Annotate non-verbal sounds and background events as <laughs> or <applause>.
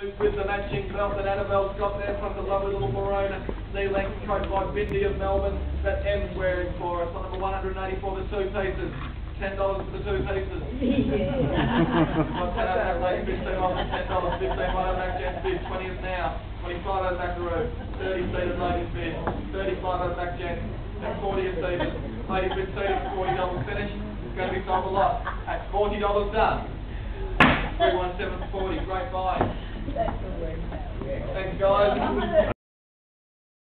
suit with the matching belt that Annabelle's got there from the lovely little maroon knee length coat by Bindi of Melbourne that M's wearing for us on number 184, the two pieces. Ten dollars for the two pieces. <laughs> What's that out that lady? Fifteen off, ten dollars, fifteen right out of bid, twenty is now, twenty-five out of group, thirty seated ladies bid, thirty-five out of that gents, and forty is seated. Ladies bid seated, forty dollars finished, it's gonna be sold a lot, at forty dollars done. Three one seven forty, great buy. Thanks guys.